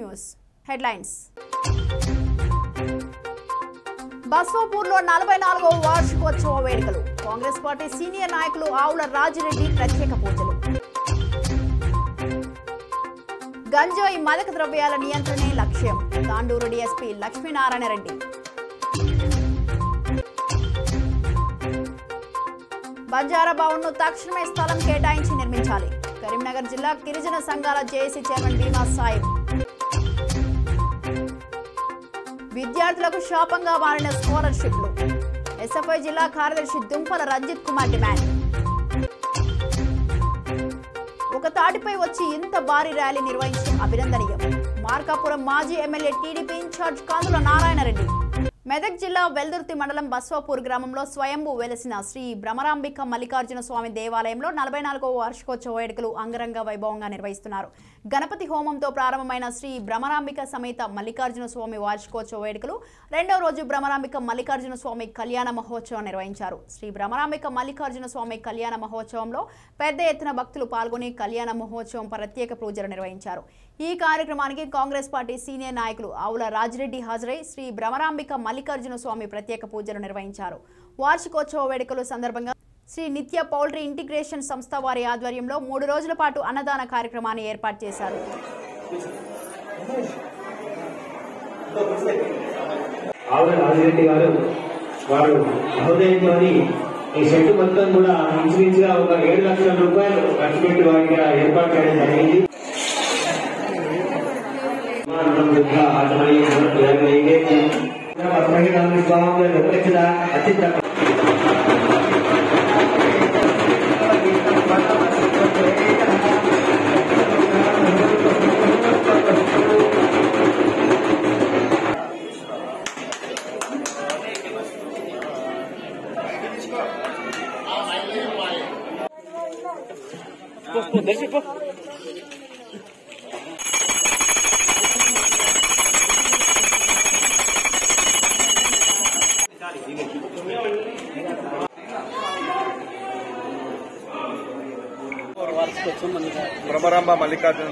News headlines. బస్వాపూర్లో నలభై నాలుగో వార్షికోత్సవ వేడుకలు. కాంగ్రెస్ పార్టీ సీనియర్ నాయకులు ఆవుల రాజిరెడ్డి ప్రత్యేక పూజలు. గంజాయి మదక ద్రవ్యాల నియంత్రణే లక్ష్యం. తాండూరు డీఎస్పీ లక్ష్మీనారాయణ రెడ్డి. బంజారా భవన్ తక్షణమే స్థలం కేటాయించి నిర్మించాలి. కరీంనగర్ జిల్లా గిరిజన సంఘాల జేఏసీ చైర్మన్ భీమా సాయిబ్. విద్యార్థులకు శాపంగా మారిన స్కాలర్షిప్లు. ఎస్ఎఫ్ఐ జిల్లా కార్యదర్శి దుంపల రంజిత్ కుమార్ డిమాండ్. ఒక తాటిపై వచ్చి ఇంత భారీ ర్యాలీ నిర్వహించడం అభినందనీయం. మార్కాపురం మాజీ MLA TDP incharge Kandula Narayana Reddy. Medak జిల్లా వెల్దుర్తి మండలం బస్వాపూర్ గ్రామంలో స్వయంభూ వెలసిన శ్రీ భ్రమరాంబిక మల్లికార్జున స్వామి దేవాలయంలో నలభై నాలుగవ వార్షికోత్సవ వేడుకలు అంగరంగ వైభవంగా నిర్వహిస్తున్నారు. గణపతి హోమంతో ప్రారంభమైన శ్రీ భ్రమరాంబిక సమేత మల్లికార్జున స్వామి వార్షికోత్సవ వేడుకలు రెండవ రోజు భ్రమరాంబిక మల్లికార్జున స్వామి కళ్యాణ మహోత్సవం నిర్వహించారు. శ్రీ భ్రమరాంబిక మల్లికార్జున స్వామి కళ్యాణ మహోత్సవంలో పెద్ద ఎత్తున భక్తులు పాల్గొని కళ్యాణ మహోత్సవం ప్రత్యేక పూజలు నిర్వహించారు. ఈ కార్యక్రమానికి కాంగ్రెస్ పార్టీ సీనియర్ నాయకులు ఆవుల రాజిరెడ్డి హాజరై శ్రీ భ్రమరాంబిక మల్లికార్జున స్వామి ప్రత్యేక పూజలు నిర్వహించారు. వార్షికోత్సవ వేడుకలు సందర్భంగా శ్రీ నిత్య పౌల్ట్రీ ఇంటిగ్రేషన్ సంస్థ వారి ఆధ్వర్యంలో మూడు రోజుల పాటు అన్నదాన కార్యక్రమాన్ని ఏర్పాటు చేశారు. వారు హృదయంతో ఈ షెడ్ మొత్తం కూడా ఇంచుమించుగా ఒక ఏడు లక్షల రూపాయలు ఖర్చు పెట్టి వారికి ఏర్పాటు చేయడం జరిగింది. అత్యంత భ్రమరాంబ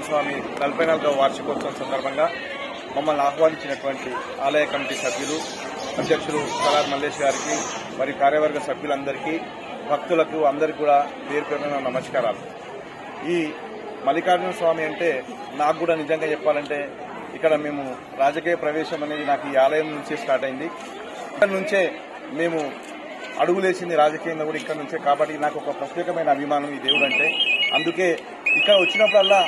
స్వామి నలభై నాలుగవ వార్షికోత్సవం సందర్భంగా మమ్మల్ని ఆహ్వానించినటువంటి ఆలయ కమిటీ సభ్యులు అధ్యక్షులు కలార్ మల్లేష్ గారికి మరియు కార్యవర్గ సభ్యులందరికీ భక్తులకు అందరికీ కూడా పేరు పేరున నమస్కారాలు. ఈ మల్లికార్జున స్వామి అంటే నాకు కూడా నిజంగా చెప్పాలంటే ఇక్కడ మేము రాజకీయ ప్రవేశం అనేది నాకు ఈ ఆలయం నుంచే స్టార్ట్ అయింది. ఇక్కడ నుంచే మేము అడుగులేసింది రాజకీయంగా కూడా ఇక్కడ నుంచే కాబట్టి నాకు ఒక ప్రత్యేకమైన అభిమానం ఈ దేవుడు అంటే. అందుకే ఇక్కడ వచ్చినప్పుడల్లా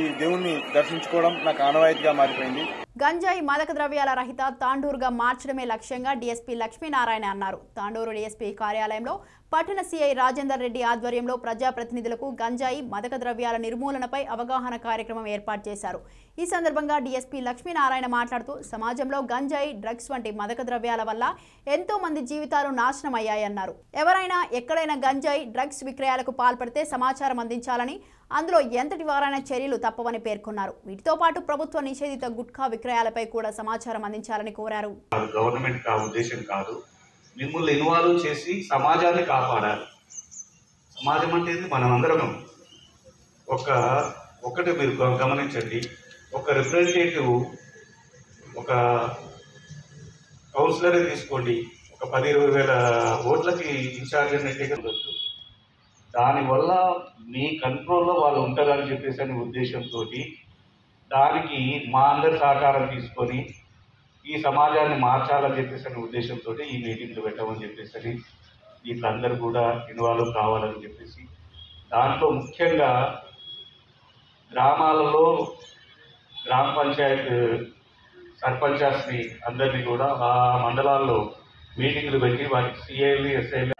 ఈ దేవుణ్ణి దర్శించుకోవడం నాకు ఆనవాయితీగా మారిపోయింది. గంజాయి మాదక ద్రవ్యాల రహిత తాండూరుగా మార్చడమే లక్ష్యంగా డీఎస్పీ లక్ష్మీనారాయణ అన్నారు. తాండూరు డీఎస్పీ కార్యాలయంలో పట్టణ సీఐ రాజేందర్ రెడ్డి ఆధ్వర్యంలో ప్రజాప్రతినిధులకు గంజాయి మదక ద్రవ్యాల నిర్మూలనపై అవగాహన కార్యక్రమం ఏర్పాటు చేశారు. ఈ సందర్భంగా డీఎస్పీ లక్ష్మీనారాయణ మాట్లాడుతూ సమాజంలో గంజాయి డ్రగ్స్ వంటి మదక ద్రవ్యాల వల్ల ఎంతో మంది జీవితాలు నాశనం అయ్యాయన్నారు. ఎవరైనా ఎక్కడైనా గంజాయి డ్రగ్స్ విక్రయాలకు పాల్పడితే సమాచారం అందించాలని అందులో ఎంతటి వారైనా చర్యలు తప్పవని పేర్కొన్నారు. వీటితో పాటు ప్రభుత్వ నిషేధిత గుట్కా విక్రయాలపై కూడా సమాచారం అందించాలని కోరారు. గవర్నమెంట్ ఉద్దేశం కాదు. మిమ్మల్ని ఇన్వాల్వ్ చేసి సమాజాన్ని కాపాడాలి. సమాజం అంటే ఏంది? మనమందరం ఒక ఒకటి మీరు గమనించండి. ఒక రిప్రజెంటేటివ్ ఒక కౌన్సిలరే తీసుకోండి. ఒక పది ఇరవై వేల ఓట్లకి ఇన్ఛార్జ్ అన్నట్టుగా ఉండొచ్చు. దానివల్ల మీ కంట్రోల్లో వాళ్ళు ఉంటారని చెప్పేసి అనే ఉద్దేశంతో దానికి మా అందరి సహకారం తీసుకొని ఈ సమాజాన్ని మార్చాలని చెప్పేసి అనే ఉద్దేశంతో ఈ మీటింగ్లు పెట్టమని చెప్పేసి అని కూడా ఇన్వాల్వ్ కావాలని చెప్పేసి. దాంట్లో ముఖ్యంగా గ్రామాలలో గ్రామ పంచాయత్ సర్పంచాస్ని అందరినీ కూడా ఆ మండలాల్లో మీటింగ్లు పెట్టి వారికి సిఐలు ఎస్ఐలు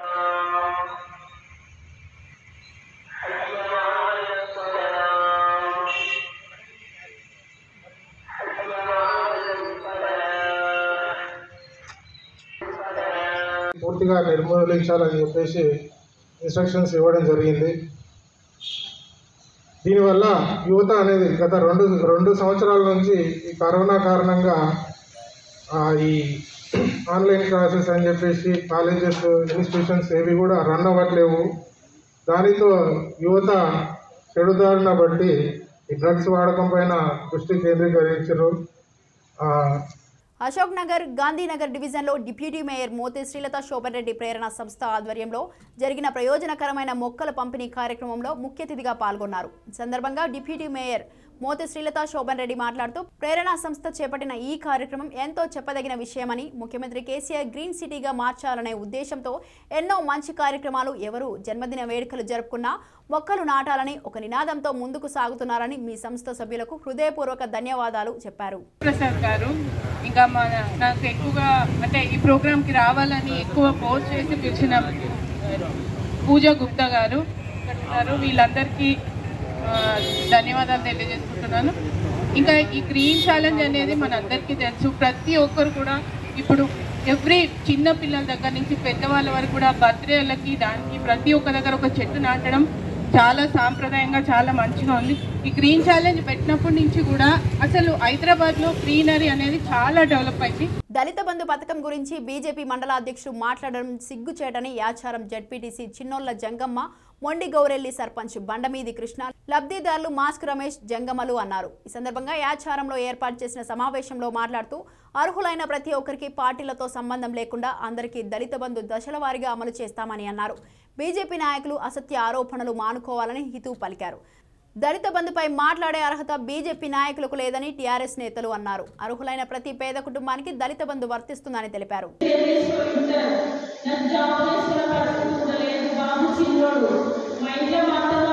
నిర్మూలించాలని చెప్పేసి ఇన్స్ట్రక్షన్స్ ఇవ్వడం జరిగింది. దీనివల్ల యువత అనేది గత రెండు రెండు సంవత్సరాల నుంచి ఈ కరోనా కారణంగా ఈ ఆన్లైన్ క్లాసెస్ అని చెప్పేసి కాలేజెస్ ఇన్స్టిట్యూషన్స్ ఏవి కూడా రన్ అవ్వట్లేవు. దానితో యువత చెడుదారిన బట్టి ఈ డ్రగ్స్ వాడకం పైన దృష్టి కేంద్రీకరించరు. అశోక్ నగర్ గాంధీనగర్ డివిజన్లో డిప్యూటీ మేయర్ మోతి శ్రీలత శోభన్ రెడ్డి ప్రేరణ సంస్థ ఆధ్వర్యంలో జరిగిన ప్రయోజనకరమైన మొక్కల పంపిణీ కార్యక్రమంలో ముఖ్య అతిథిగా పాల్గొన్నారు. ఈ సందర్భంగా డిప్యూటీ మేయర్ మోతి శ్రీలత శోభన్ రెడ్డి మాట్లాడుతూ ప్రేరణ సంస్థ చేపట్టిన ఈ కార్యక్రమం ఎంతో చెప్పదగిన విషయమని ముఖ్యమంత్రి కేసీఆర్ గ్రీన్ సిటీగా మార్చాలనే ఉద్దేశంతో ఎన్నో మంచి కార్యక్రమాలు ఎవరు జన్మదిన వేడుకలు జరుపుకున్నా మొక్కలు నాటాలని ఒక నినాదంతో ముందుకు సాగుతున్నారని మీ సంస్థ సభ్యులకు హృదయపూర్వక ధన్యవాదాలు చెప్పారు. ప్రసాద్ గారు ఇంకా మన నాకు ఎక్కువగా అంటే ఈ ప్రోగ్రామ్కి రావాలని ఎక్కువ పోస్ట్ చేసి పిలిచిన పూజ గుప్తా గారు వీళ్ళందరికీ ధన్యవాదాలు తెలియజేసుకుంటున్నాను. ఇంకా ఈ గ్రీన్ ఛాలెంజ్ అనేది మనందరికీ తెలుసు. ప్రతి ఒక్కరు కూడా ఇప్పుడు ఎవ్రీ చిన్న పిల్లల దగ్గర నుంచి పెద్దవాళ్ళ వరకు కూడా బర్త్డేలకి దానికి ప్రతి ఒక్క దగ్గర ఒక చెట్టు నాటడం చాలా సాంప్రదాయంగా చాలా మంచిగా ఉంది. ఈ గ్రీన్ ఛాలెంజ్ పెట్టినప్పటి నుంచి కూడా అసలు హైదరాబాద్లో గ్రీనరీ అనేది చాలా డెవలప్ అయింది. దళిత బంధు పథకం గురించి బీజేపీ మండల అధ్యక్షుడు మాట్లాడడం సిగ్గుచేటని యాచారం జడ్పీటీసీ చిన్నోళ్ళ జంగమ్మ మొండి గౌరెల్లి సర్పంచ్ బండమీది కృష్ణ లబ్ధిదారులు మాస్క్ రమేష్ జంగమలు అన్నారు. ఈ సందర్భంగా యాచారంలో ఏర్పాటు చేసిన సమావేశంలో మాట్లాడుతూ అర్హులైన ప్రతి ఒక్కరికి పార్టీలతో సంబంధం లేకుండా అందరికీ దళిత బంధు దశల వారీగా అమలు చేస్తామని అన్నారు. బీజేపీ నాయకులు అసత్య ఆరోపణలు మానుకోవాలని హితవు పలికారు. దళిత బంధుపై మాట్లాడే అర్హత బీజేపీ నాయకులకు లేదని టీఆర్ఎస్ నేతలు అన్నారు. అర్హులైన ప్రతి పేద కుటుంబానికి దళిత బంధు వర్తిస్తుందని తెలిపారు. దళిత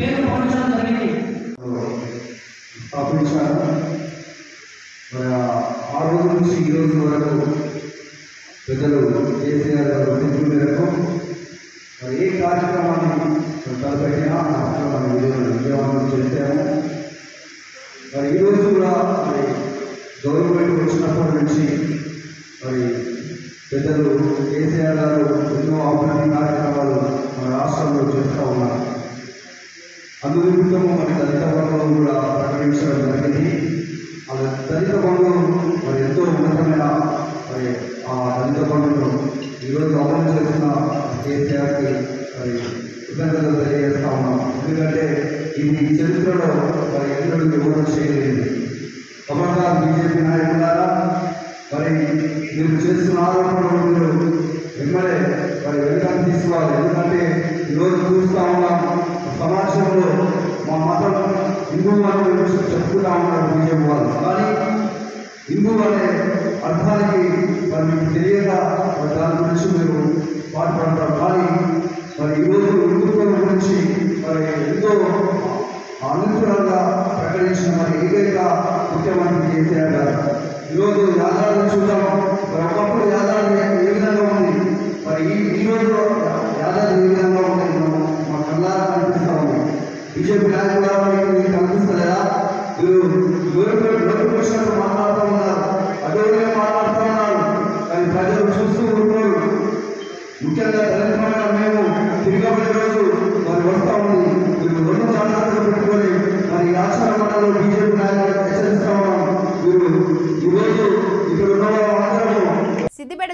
పేరు ప్రకటించడం జరిగింది. స్థాపించారు. మరి ఆ- రోజు నుంచి ఈ రోజు వరకు పెద్దలు కేసీఆర్ గారు పిలుపు మేరకు మరి ఏ కార్యక్రమాన్ని తలపెట్టినా ఆ కార్యక్రమాన్ని విజయ- విజయవంతం చేశాము. మరి ఈరోజు కూడా మరి గవర్నమెంట్ వచ్చినప్పటి నుంచి మరి పెద్దలు కేసీఆర్ గారు ఎన్నో అభివృద్ధి కార్యక్రమాలు మన రాష్ట్రంలో చేస్తూ ఉన్నారు. అందు మరి దళిత వర్గం కూడా ప్రకటించడం జరిగింది ఆ దళిత వర్గం మరి ఎంతో ఉన్నతమైన మరి ఆ దళిత వర్గంలో ఈరోజు అమలు చేసిన కేసీఆర్కి మరి కృతజ్ఞతలు తెలియజేస్తా ఉన్నాం ఎందుకంటే ఇది చరిత్రలో మరి ఎన్నడూ ఎవరు చేయలేదు ఖబర్దార్ బీజేపీ నాయకులారా మరి మీరు చేస్తున్న ఆరోపణలు మీరు వెంబడే మరి వెనుకకు తీసుకోవాలి ఎందుకంటే ఈరోజు చూస్తా ఉన్నాం. సమాజంలో మా మతం హిందూ మతం గురించి చెప్పుకుంటా ఉన్నారు బీజేపీ వాళ్ళు. కానీ హిందూ అనే అర్థానికి మరి మీకు తెలియక మరి దాని గురించి మీరు పాటుపడతారు? కానీ మరి ఈరోజు హిందుత్వం గురించి మరి ఎంతో అనుకూలంగా ప్రకటించిన మరి ఏకైక ముఖ్యమంత్రి కేసీఆర్ గారు. ఈరోజు యాదాలను చూద్దాం. మరి ఒకప్పుడు యాదాలు ఏ విధంగా ఉంది మరి ఈ ఈరోజు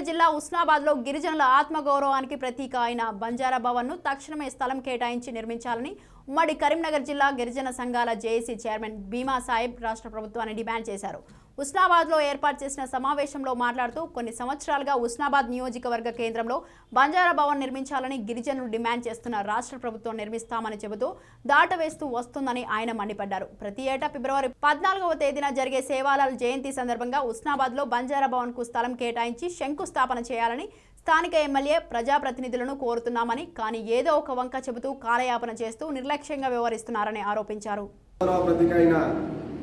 జిల్లా ఉస్నాబాద్లో గిరిజనుల ఆత్మగౌరవానికి ప్రతీక అయిన బంజారా భవన్ను తక్షణమే స్థలం కేటాయించి నిర్మించాలని ఉమ్మడి కరీంనగర్ జిల్లా గిరిజన సంఘాల జేఏసీ చైర్మన్ భీమా సాహెబ్ రాష్ట్ర ప్రభుత్వాన్ని డిమాండ్ చేశారు. ఉస్నాబాద్లో ఏర్పాటు చేసిన సమావేశంలో మాట్లాడుతూ కొన్ని సంవత్సరాలుగా ఉస్నాబాద్ నియోజకవర్గ కేంద్రంలో బంజారా భవన్ నిర్మించాలని గిరిజనులు డిమాండ్ చేస్తున్న రాష్ట్ర ప్రభుత్వం నిర్మిస్తామని చెబుతూ దాటవేస్తూ వస్తుందని ఆయన మండిపడ్డారు. ప్రతి ఏటా ఫిబ్రవరి పద్నాలుగవ తేదీన జరిగే సేవాలాల్ జయంతి సందర్భంగా ఉస్నాబాద్లో బంజారా భవన్కు స్థలం కేటాయించి శంకుస్థాపన చేయాలని స్థానిక ఎమ్మెల్యే ప్రజాప్రతినిధులను కోరుతున్నామని కానీ ఏదో ఒక వంక చెబుతూ కాలయాపన చేస్తూ నిర్లక్ష్యంగా వ్యవహరిస్తున్నారని ఆరోపించారు. ప్రతీక అయిన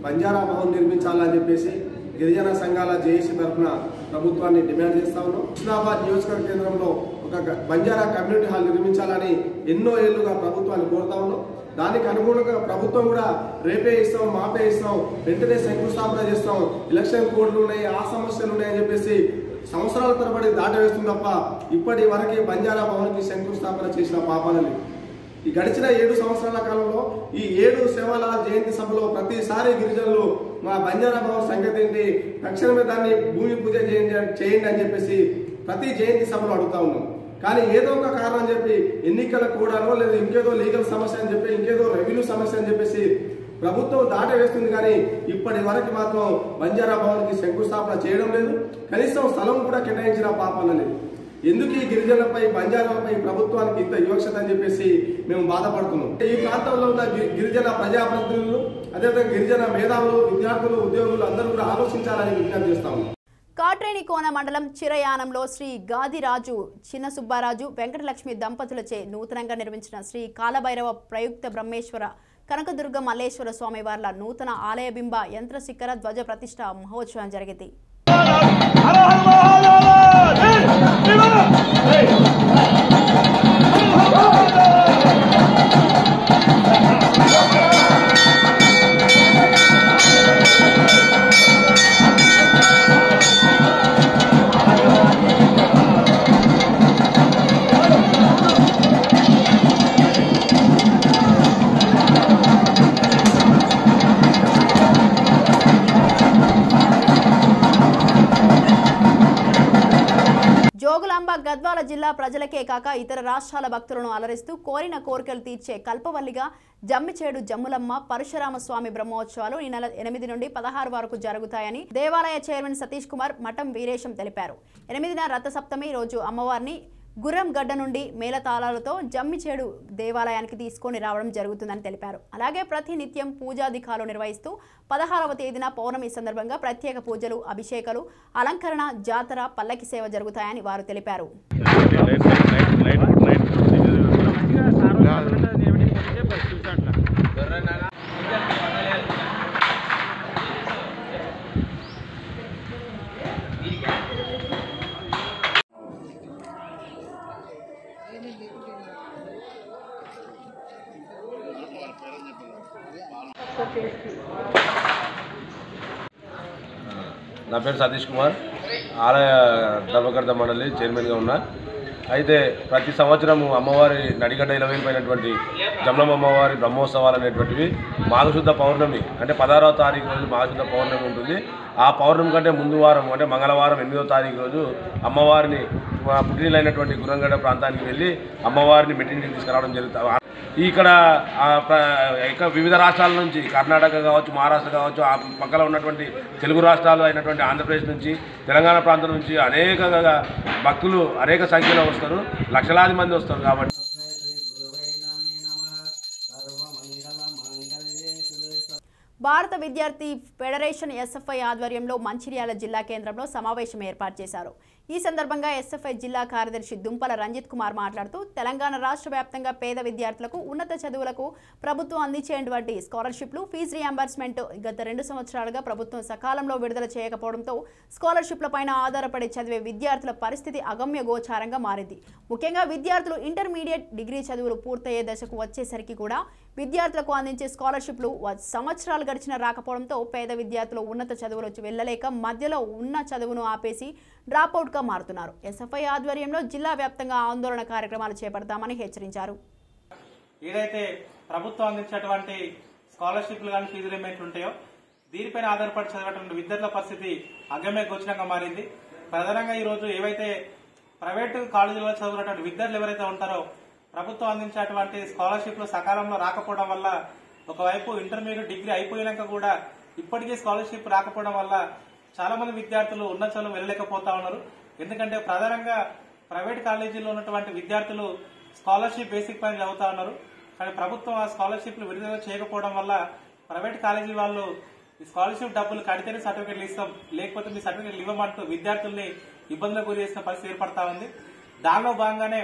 బంజారా భవన్ నిర్మించాలని చెప్పేసి గిరిజన సంఘాల జేఏసీ తరఫున ప్రభుత్వాన్ని డిమాండ్ చేస్తా ఉన్నాం. హుస్నాబాద్ నియోజకవర్గ కేంద్రంలో ఒక బంజారా కమ్యూనిటీ హాల్ నిర్మించాలని ఎన్నో ఏళ్ళుగా ప్రభుత్వాన్ని కోరుతా ఉన్నాం. దానికి అనుగుణంగా ప్రభుత్వం కూడా రేపే ఇస్తాం మాపే ఇస్తాం వెంటనే శంకుస్థాపన చేస్తాం. ఎలక్షన్ కోడ్లు ఉన్నాయి ఆ సమస్యలు ఉన్నాయని చెప్పేసి సంవత్సరాల తరబడి దాటవేస్తుంది తప్ప ఇప్పటి వరకే బంజారా భవన్కి శంకుస్థాపన చేసిన పాపాలని ఈ గడిచిన ఏడు సంవత్సరాల కాలంలో ఈ ఏడు సేవల జయంతి సభలో ప్రతిసారి గిరిజనులు మా బంజారా భవన్ సంగతి ఏంటి? తక్షణమే దాన్ని భూమి పూజ చేయండి చేయండి అని చెప్పేసి ప్రతి జయంతి సభలో అడుగుతా ఉన్నాం. కానీ ఏదో ఒక కారణం చెప్పి ఎన్నికల కూడానో లేదా ఇంకేదో లీగల్ సమస్య అని చెప్పి ఇంకేదో రెవెన్యూ సమస్య అని చెప్పేసి ప్రభుత్వం దాట వేస్తుంది కానీ ఇప్పటి వరకు మాత్రం బంజారా భవన్కి శంకుస్థాపన చేయడం లేదు. కనీసం స్థలం కూడా కేటాయించిన పాపన లేదు. ఎందుకు ఈ గిరిజనులపై బంజారాలపై ప్రభుత్వానికి ఇంత వివక్షత అని చెప్పేసి మేము బాధపడుతున్నాం. ఈ ప్రాంతంలో ఉన్న గిరిజన ప్రజాప్రతినిధులు అదేవిధంగా గిరిజన మేధావులు విద్యార్థులు ఉద్యోగులు అందరూ కూడా ఆలోచించాలని విజ్ఞప్తి చేస్తా ఉన్నాం. కాట్రేనికోన మండలం చిరయానంలో శ్రీ గాదిరాజు చిన్న సుబ్బారాజు వెంకటలక్ష్మి దంపతులచే నూతనంగా నిర్మించిన శ్రీ కాలభైరవ ప్రయుక్త బ్రహ్మేశ్వర కనకదుర్గ మల్లేశ్వర స్వామి వార్ల నూతన ఆలయ బింబ యంత్ర శిఖర ధ్వజ ప్రతిష్ట మహోత్సవం జరిగింది. Hey! గద్వాల జిల్లా ప్రజలకే కాక ఇతర రాష్ట్రాల భక్తులను అలరిస్తూ కోరిన కోరికలు తీర్చే కల్పవల్లిగా జమ్మిచేడు జమ్ములమ్మ పరశురామ స్వామి బ్రహ్మోత్సవాలు ఈ నెల ఎనిమిది నుండి పదహారు వరకు జరుగుతాయని దేవాలయ చైర్మన్ సతీష్ కుమార్ మఠం వీరేశం తెలిపారు. ఎనిమిదిన రథసప్తమి రోజు అమ్మవారిని గుర్రం గడ్డ నుండి మేళతాళాలతో జమ్మిచేడు దేవాలయానికి తీసుకొని రావడం జరుగుతుందని తెలిపారు. అలాగే ప్రతి నిత్యం పూజాధికాలు నిర్వహిస్తూ పదహారవ తేదీన పౌర్ణమి సందర్భంగా ప్రత్యేక పూజలు అభిషేకాలు అలంకరణ జాతర పల్లకి సేవ జరుగుతాయని వారు తెలిపారు. పేరు సతీష్ కుమార్ ఆలయ ధర్మకర్త మండలి చైర్మన్గా ఉన్నా అయితే ప్రతి సంవత్సరము అమ్మవారి నడిగడ్డ ఇలవైపోయినటువంటి జమలమ్మ అమ్మవారి బ్రహ్మోత్సవాలు అనేటువంటివి మాఘశుద్ధ పౌర్ణమి అంటే పదహారవ తారీఖు రోజు మాఘశుద్ధ పౌర్ణమి ఉంటుంది. ఆ పౌర్ణమి కంటే ముందు వారం అంటే మంగళవారం ఎనిమిదవ తారీఖు రోజు అమ్మవారిని పుట్టినైనటువంటి గురంగడ ప్రాంతానికి వెళ్ళి అమ్మవారిని మెట్టింటికి తీసుకురావడం జరుగుతుంది ఇక్కడ వివిధ రాష్ట్రాల నుంచి కర్ణాటక కావచ్చు మహారాష్ట్ర కావచ్చు ఆ పక్కన ఉన్నటువంటి తెలుగు రాష్ట్రాలు అయినటువంటి ఆంధ్రప్రదేశ్ నుంచి తెలంగాణ ప్రాంతం నుంచి అనేక భక్తులు అనేక సంఖ్యలో వస్తారు లక్షలాది మంది వస్తారు కాబట్టి. భారత విద్యార్థి ఫెడరేషన్ ఎస్ఎఫ్ఐ ఆధ్వర్యంలో మంచిర్యాల జిల్లా కేంద్రంలో సమావేశం ఏర్పాటు చేశారు. ఈ సందర్భంగా ఎస్ఎఫ్ఐ జిల్లా కార్యదర్శి దుంపల రంజిత్ కుమార్ మాట్లాడుతూ తెలంగాణ రాష్ట్ర వ్యాప్తంగా పేద విద్యార్థులకు ఉన్నత చదువులకు ప్రభుత్వం అందించేటువంటి స్కాలర్షిప్లు ఫీజు రియంబర్స్మెంట్ గత రెండు సంవత్సరాలుగా ప్రభుత్వం సకాలంలో విడుదల చేయకపోవడంతో స్కాలర్షిప్లపైన ఆధారపడి చదివే విద్యార్థుల పరిస్థితి అగమ్య గోచారంగా మారింది. ముఖ్యంగా విద్యార్థులు ఇంటర్మీడియట్ డిగ్రీ చదువులు పూర్తయ్యే దశకు వచ్చేసరికి కూడా విద్యార్థులకు అందించే స్కాలర్షిప్లు సంవత్సరాలు గడిచిన రాకపోవడంతో పేద విద్యార్థులు ఉన్నత చదువులు వెళ్ళలేక మధ్యలో ఉన్న చదువును ఆపేసి డ్రాపౌట్గా మారుతున్నారు. ఎస్ఎఫ్ఐ ఆధ్వర్యంలో జిల్లా వ్యాప్తంగా ఆందోళన కార్యక్రమాలు చేపడతామని హెచ్చరించారు. ఏదైతే ప్రభుత్వం అందించేటువంటి స్కాలర్షిప్లు కానీ ఫీజు రిమెంట్లు ఉంటాయో దీనిపైన ఆధారపడి చదివేటువంటి విద్యార్థుల పరిస్థితి అగమ్య గోచరంగా మారింది. ప్రధానంగా ఈరోజు ఏవైతే ప్రైవేటు కాలేజీలో చదువుకున్నటువంటి విద్యార్థులు ఎవరైతే ఉంటారో ప్రభుత్వం అందించేటువంటి స్కాలర్షిప్లు సకాలంలో రాకపోవడం వల్ల ఒకవైపు ఇంటర్మీడియట్ డిగ్రీ అయిపోయినాక కూడా ఇప్పటికీ స్కాలర్షిప్ రాకపోవడం వల్ల చాలా మంది విద్యార్థులు ఉన్న చదువు వెళ్ళలేకపోతా ఉన్నారు. ఎందుకంటే ప్రధానంగా ప్రైవేట్ కాలేజీలో ఉన్నటువంటి విద్యార్థులు స్కాలర్షిప్ బేసిక్ పైన చదువుతా ఉన్నారు. కానీ ప్రభుత్వం ఆ స్కాలర్షిప్లు విడుదల చేయకపోవడం వల్ల ప్రైవేట్ కాలేజీ వాళ్ళు ఈ స్కాలర్షిప్ డబ్బులు కడితేనే సర్టిఫికెట్లు ఇస్తాం. లేకపోతే మీ సర్టిఫికెట్లు ఇవ్వమంటూ విద్యార్థుల్ని ఇబ్బందులకు గురి చేసిన పరిస్థితి ఏర్పడతా ఉంది. దానిలో భాగంగానే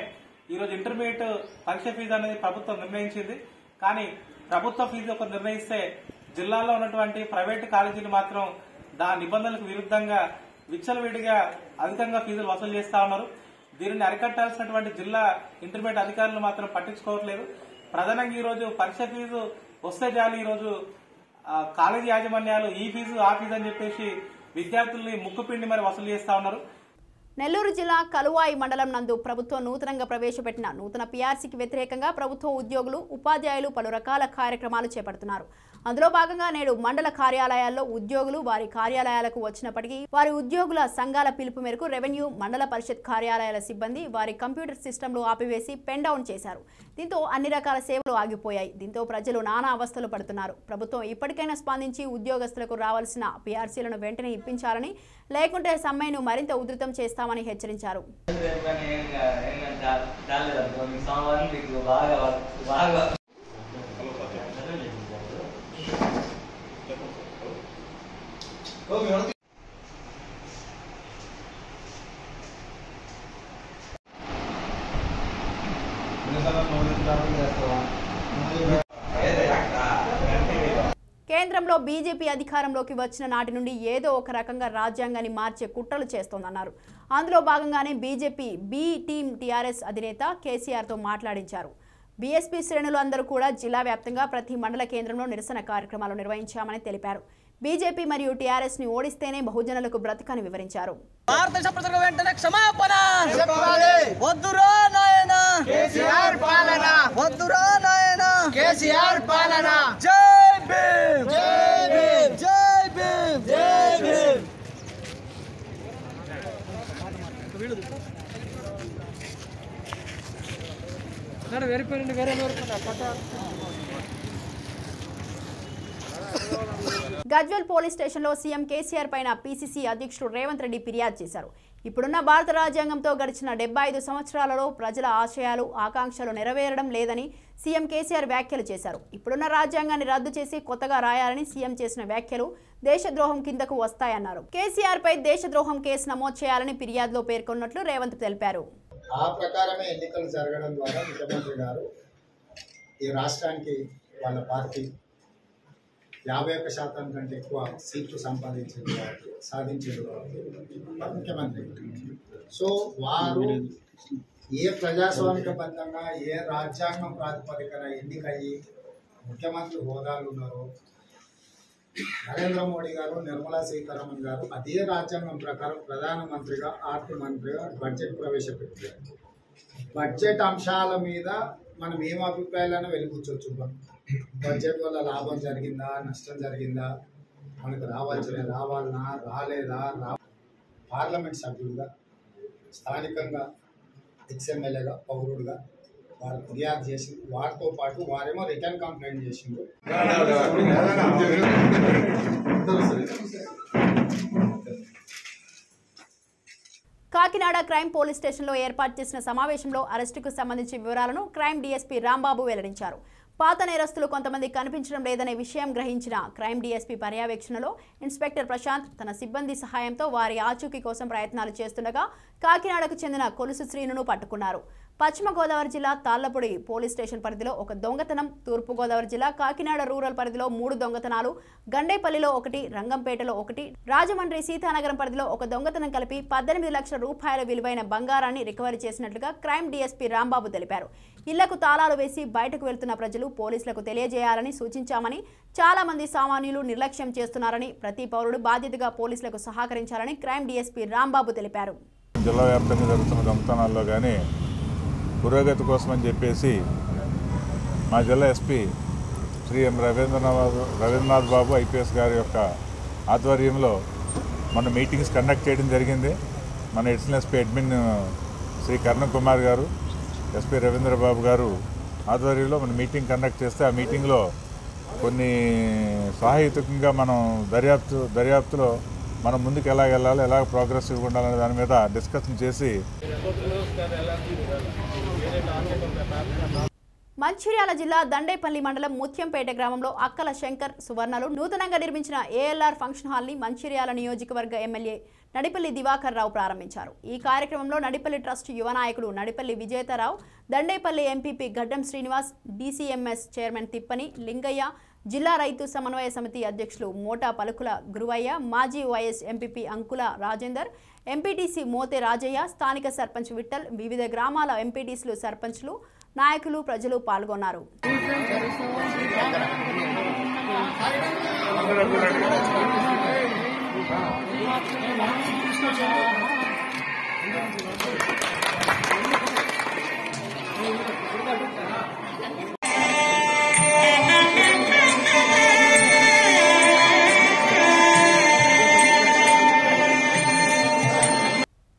ఈరోజు ఇంటర్మీడియట్ పరీక్ష ఫీజు అనేది ప్రభుత్వం నిర్ణయించింది. కానీ ప్రభుత్వ ఫీజు ఒక నిర్ణయిస్తే జిల్లాలో ఉన్నటువంటి ప్రైవేట్ కాలేజీలు మాత్రం దా నిబంధనలకు విరుద్ధంగా విచ్చలవిడిగా అధికంగా ఫీజులు వసూలు చేస్తా ఉన్నారు. దీనిని అరికట్టాల్సినటువంటి జిల్లా ఇంటర్మీడియట్ అధికారులు మాత్రం పట్టించుకోవట్లేదు. ప్రధానంగా ఈరోజు పరీక్ష ఫీజు వస్తే చాలు ఈ రోజు కాలేజీ యాజమాన్యాలు ఈ ఫీజు ఆ ఫీజు అని చెప్పేసి విద్యార్థుల్ని ముక్కుపిండి మరి వసూలు చేస్తా ఉన్నారు. నెల్లూరు జిల్లా కలువాయి మండలం నందు ప్రభుత్వం నూతనంగా ప్రవేశపెట్టిన నూతన పీఆర్సీకి వ్యతిరేకంగా ప్రభుత్వ ఉద్యోగులు ఉపాధ్యాయులు పలు రకాల కార్యక్రమాలు చేపడుతున్నారు. అందులో భాగంగా నేడు మండల కార్యాలయాల్లో ఉద్యోగులు వారి కార్యాలయాలకు వచ్చినప్పటికీ వారి ఉద్యోగుల సంఘాల పిలుపు మేరకు రెవెన్యూ మండల పరిషత్ కార్యాలయాల సిబ్బంది వారి కంప్యూటర్ సిస్టంలు ఆపివేసి పెన్ డౌన్ చేశారు. దీంతో అన్ని రకాల సేవలు ఆగిపోయాయి. దీంతో ప్రజలు నానా అవస్థలు పడుతున్నారు. ప్రభుత్వం ఇప్పటికైనా స్పందించి ఉద్యోగస్తులకు రావాల్సిన పీఆర్సీలను వెంటనే ఇప్పించాలని లేకుంటే సమ్మెను మరింత ఉధృతం చేస్తామని హెచ్చరించారు. కేంద్రంలో బీజేపీ అధికారంలోకి వచ్చిన నాటి నుండి ఏదో ఒక రకంగా రాజ్యాంగాన్ని మార్చే కుట్రలు చేస్తోందన్నారు. అందులో భాగంగానే బీజేపీ బి టీం టీఆర్ఎస్ అధినేత కేసీఆర్తో మాట్లాడించారు. బీఎస్పీ శ్రేణులు అందరూ కూడా జిల్లా వ్యాప్తంగా ప్రతి మండల కేంద్రంలో నిరసన కార్యక్రమాలు నిర్వహించామని తెలిపారు. బీజేపీ మరియు టీఆర్ఎస్ని ఓడిస్తేనే బహుజనులకు బ్రతకని వివరించారు. భారతదేశ ప్రజలకు వెంటనే క్షమాపణ! వద్దురా నాయన! కేసీఆర్ పాలన! వద్దురా నాయన! కేసీఆర్ పాలన! జై భీమ్ జై భీమ్ జై భీమ్ జై భీమ్ వేరిపోయింది వేరే గజ్వెల్ పోలీస్ స్టేషన్లో సీఎం కేసీఆర్ పైన పీసీసీ అధ్యక్షుడు రేవంత్ రెడ్డి ఫిర్యాదు చేశారు. ఇప్పుడున్న భారత రాజ్యాంగంతో గడిచిన డెబ్బై ఐదు సంవత్సరాలలో ప్రజల ఆశయాలు ఆకాంక్షలు నెరవేరడం లేదని సీఎం కేసీఆర్ వ్యాఖ్యలు చేశారు. ఇప్పుడున్న రాజ్యాంగాన్ని రద్దు చేసి కొత్తగా రాయాలని సీఎం చేసిన వ్యాఖ్యలు దేశద్రోహం కిందకు వస్తాయన్నారు. కేసీఆర్ పై దేశద్రోహం కేసు నమోదు చేయాలని ఫిర్యాదులో పేర్కొన్నట్లు రేవంత్ తెలిపారు. ఆ ప్రకారమే ఎన్నికలు జరగడం ద్వారా ముఖ్యమంత్రి గారు ఈ రాష్ట్రానికి వాళ్ళ పార్టీ యాభై ఒక్క శాతం కంటే ఎక్కువ సీట్లు సంపాదించింది కాబట్టి సాధించింది ముఖ్యమంత్రి. సో వారు ఏ ప్రజాస్వామికబద్ధంగా ఏ రాజ్యాంగం ప్రాతిపదికన ఎన్నికయ్యి ముఖ్యమంత్రి హోదాలు ఉన్నారో నరేంద్ర మోడీ గారు నిర్మలా సీతారామన్ గారు అదే రాజ్యాంగం ప్రకారం ప్రధానమంత్రిగా ఆర్థిక మంత్రిగా బడ్జెట్ ప్రవేశపెట్టారు. బడ్జెట్ అంశాల మీద మనం ఏం అభిప్రాయాలను వెలిగించవచ్చు బడ్జెట్ వల్ల లాభం జరిగిందా? నష్టం జరిగిందా? మనకు రావాల్సిన రావాలనా? రాలేదా? రా పార్లమెంట్ సభ్యుడిగా స్థానికంగా ఎక్స్ఎమ్మెల్యేగా పౌరుడుగా వారు ఫిర్యాదు చేసి వారితో పాటు వారేమో రిటర్న్ కంప్లైంట్ చేసిండ్రు. కాకినాడ క్రైమ్ పోలీస్ స్టేషన్లో ఏర్పాటు చేసిన సమావేశంలో అరెస్టుకు సంబంధించిన వివరాలను క్రైమ్ డీఎస్పీ రాంబాబు వెల్లడించారు. పాత నేరస్తులు కొంతమంది కనిపించడం లేదనే విషయం గ్రహించిన క్రైమ్ డీఎస్పీ పర్యవేక్షణలో ఇన్స్పెక్టర్ ప్రశాంత్ తన సిబ్బంది సహాయంతో వారి ఆచూకీ కోసం ప్రయత్నాలు చేస్తుండగా కాకినాడకు చెందిన కొలుసు శ్రీనును పట్టుకున్నారు. పశ్చిమ గోదావరి జిల్లా తాళ్ళపూడి పోలీస్ స్టేషన్ పరిధిలో ఒక దొంగతనం తూర్పు గోదావరి జిల్లా కాకినాడ రూరల్ పరిధిలో మూడు దొంగతనాలు గండేపల్లిలో ఒకటి రంగంపేటలో ఒకటి రాజమండ్రి సీతానగరం పరిధిలో ఒక దొంగతనం కలిపి పద్దెనిమిది లక్షల రూపాయల విలువైన బంగారాన్ని రికవరీ చేసినట్లుగా క్రైమ్ డీఎస్పీ రాంబాబు తెలిపారు. ఇళ్ళకు తాళాలు వేసి బయటకు వెళ్తున్న ప్రజలు పోలీసులకు తెలియజేయాలని సూచించామని చాలా మంది సామాన్యులు నిర్లక్ష్యం చేస్తున్నారని ప్రతి పౌరుడు బాధ్యతగా పోలీసులకు సహకరించాలని క్రైమ్ డీఎస్పీ రాంబాబు తెలిపారు. జిల్లా వ్యాప్తంగా జరుగుతున్న దొంగతనాల్లో కానీ పురోగతి కోసం అని చెప్పేసి మా జిల్లా SP Shri M Ravindranath Ravindranath Babu IPS గారి యొక్క ఆధ్వర్యంలో మన మీటింగ్స్ కండక్ట్ చేయడం జరిగింది. మన additional SP admin Shri Karna Kumar గారు ఎస్పీ రవీంద్రబాబు గారు ఆధ్వర్యంలో మనం మీటింగ్ కండక్ట్ చేస్తే ఆ మీటింగ్లో కొన్ని సాహిత్యకంగా మనం దర్యాప్తు దర్యాప్తులో మనం ముందుకు ఎలా వెళ్ళాలి ఎలా ప్రోగ్రెస్ ఉండాలనే దాని మీద డిస్కషన్ చేసి మంచిర్యాల జిల్లా దండేపల్లి మండలం ముత్యంపేట గ్రామంలో అక్కల శంకర్ సువర్ణలు నూతనంగా నిర్మించిన ఏఎల్ఆర్ ఫంక్షన్ హాల్ని మంచిర్యాల నియోజకవర్గ ఎమ్మెల్యే నడిపల్లి దివాకర్ రావు ప్రారంభించారు. ఈ కార్యక్రమంలో నడిపల్లి ట్రస్ట్ యువ నాయకుడు Nadipalli Vijetharao Dandepalli MPP Gaddam Srinivas DCMS chairman Thippani Lingaiah జిల్లా రైతు సమన్వయ సమితి అధ్యక్షులు మోటా పలుకుల గురువయ్య మాజీ vice MPP Ankula Rajender MPTC Mothe Rajaiah స్థానిక సర్పంచ్ విఠల్ వివిధ గ్రామాల ఎంపీటీసీలు సర్పంచ్లు నాయకులు ప్రజలు పాల్గొన్నారు.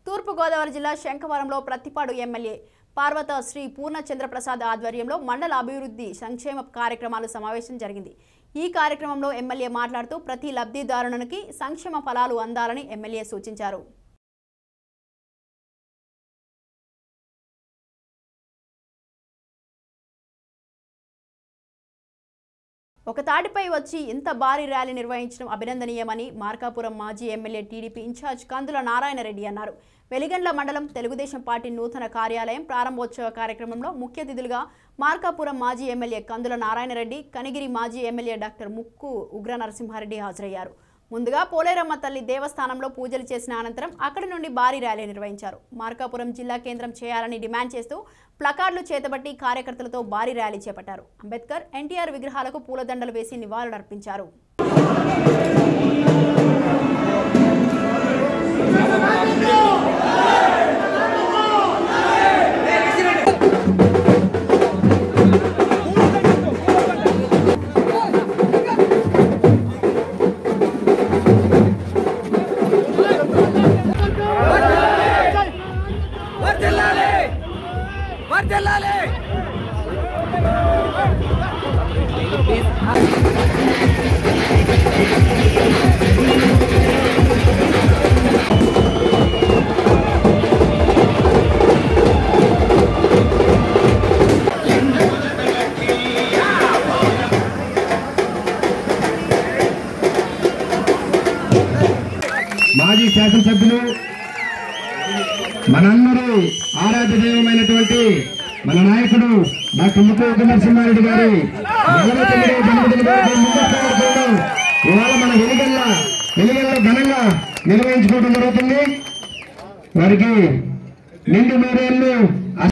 తూర్పుగోదావరి జిల్లా శంఖవరంలో ప్రతిపాడు ఎమ్మెల్యే పార్వత శ్రీ పూర్ణచంద్రప్రసాద్ ఆధ్వర్యంలో మండల అభివృద్ధి సంక్షేమ కార్యక్రమాల సమావేశం జరిగింది. ఈ కార్యక్రమంలో ఎమ్మెల్యే మాట్లాడుతూ ప్రతి లబ్ధిదారునికి సంక్షేమ ఫలాలు అందాలని ఎమ్మెల్యే సూచించారు. ఒక తాటిపై వచ్చి ఇంత భారీ ర్యాలీ నిర్వహించడం అభినందనీయమని మార్కాపురం మాజీ MLA TDP incharge Kandula Narayana Reddy అన్నారు. వెలిగండ్ల మండలం తెలుగుదేశం పార్టీ నూతన కార్యాలయం ప్రారంభోత్సవ కార్యక్రమంలో ముఖ్య అతిథులుగా మార్కాపురం మాజీ ఎమ్మెల్యే కందుల నారాయణరెడ్డి కనిగిరి మాజీ ఎమ్మెల్యే డాక్టర్ ముక్కు ఉగ్ర నరసింహారెడ్డి హాజరయ్యారు. ముందుగా పోలేరమ్మ తల్లి దేవస్థానంలో పూజలు చేసిన అనంతరం అక్కడి నుండి భారీ ర్యాలీ నిర్వహించారు. మార్కాపురం జిల్లా కేంద్రం చేయాలని డిమాండ్ చేస్తూ ప్లకార్డులు చేతబట్టి కార్యకర్తలతో భారీ ర్యాలీ చేపట్టారు. అంబేద్కర్ ఎన్టీఆర్ విగ్రహాలకు పూలదండలు వేసి నివాళులర్పించారు. Amén.